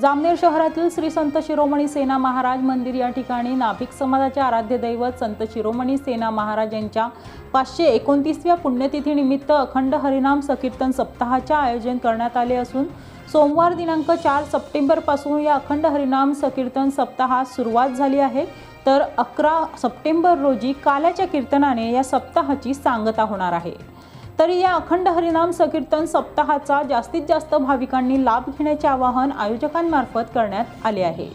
जामनेर शहरातील श्री संत शिरोमणी सेना महाराज मंदिर या ठिकाणी नाभिक समाजाचे आराध्य दैवत संत शिरोमणी सेना महाराज यांच्या पाचशे एकोणतीसव्या पुण्यतिथीनिमित्त अखंड हरिनाम संकीर्तन सप्ताहाचे आयोजन करण्यात आले असून सोमवार दिनांक चार सप्टेंबरपासून या अखंड हरिनाम संकीर्तन सप्ताहास सुरुवात झाली आहे. तर अकरा सप्टेंबर रोजी काल्याच्या कीर्तनाने या सप्ताहाची सांगता होणार आहे. तरी या अखंड हरिनाम संकीर्तन सप्ताहाचा जास्तीत जास्त भाविकांनी लाभ घेण्याचे आवाहन आयोजकांमार्फत करण्यात आले आहे.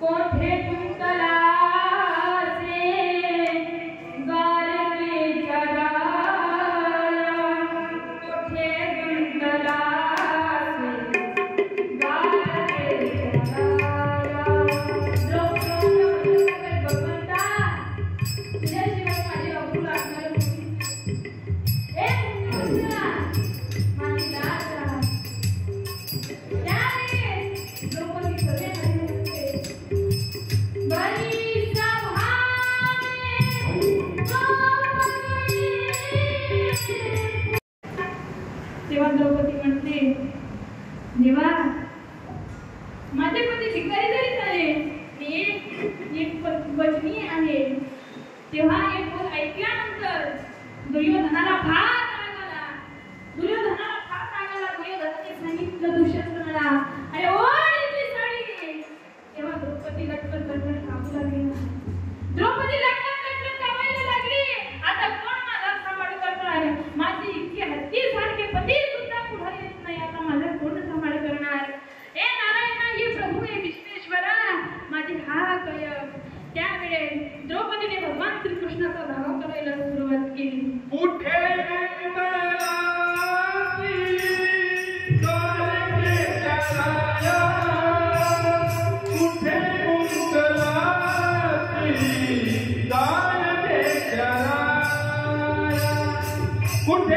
कोठे कुंतला तेव्हा हे बोल ऐकल्यानंतर दुर्योधनाला फार राग आला. दुर्योधनाला फार राग आला. दुर्योधनाने सांगितलं दुष्यंतनाला अरे ओ इथली साडी. तेव्हा द्रौपदी लटकन लटकन कापू लागली. द्रौपदी लटकन लटकन कापायला लागली. आता कोण माझा सांभाळ करणार? माझी इतकी हत्ती सारखे पती सुद्धा पुढे येत नाही? आता माझा कोण सांभाळ करणार? ए नारायणा ये प्रभू हे विश्वेश्वरा माझी हा कय त्यावेळेस द्रौपदीने भगवान श्रीकृष्णाचा धावा करायला सुरुवात केली. कुठे कुंतलासी कुठे